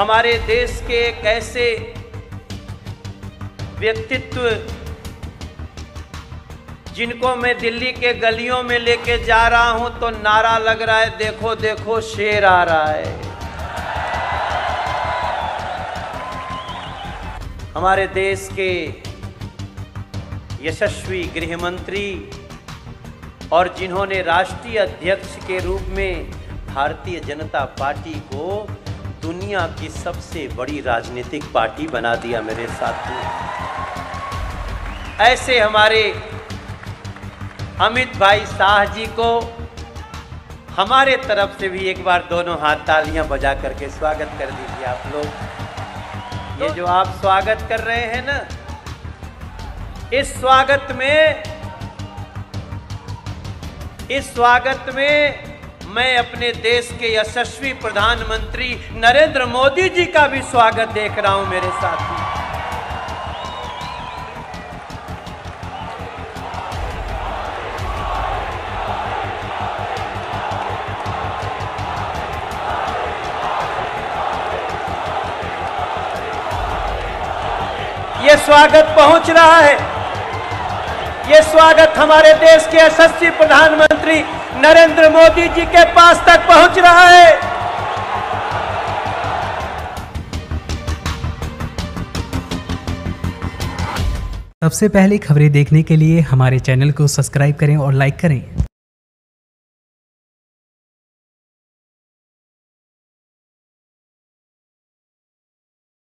हमारे देश के एक ऐसे व्यक्तित्व जिनको मैं दिल्ली के गलियों में लेके जा रहा हूँ तो नारा लग रहा है, देखो देखो, शेर आ रहा है। हमारे देश के यशस्वी गृह मंत्री और जिन्होंने राष्ट्रीय अध्यक्ष के रूप में भारतीय जनता पार्टी को दुनिया की सबसे बड़ी राजनीतिक पार्टी बना दिया मेरे साथियों ऐसे हमारे अमित भाई शाह जी को हमारे तरफ़ से भी एक बार दोनों हाथ तालियाँ बजा करके स्वागत कर दीजिए आप लोग। ये जो आप स्वागत कर रहे हैं ना इस स्वागत में इस स्वागत में मैं अपने देश के यशस्वी प्रधानमंत्री नरेंद्र मोदी जी का भी स्वागत देख रहा हूँ मेरे साथी। ये स्वागत पहुँच रहा है। ये स्वागत हमारे देश के यशस्वी प्रधानमंत्री नरेंद्र मोदी जी के पास तक पहुँच रहा है। सबसे पहले खबरें देखने के लिए हमारे चैनल को सब्सक्राइब करें और लाइक करें।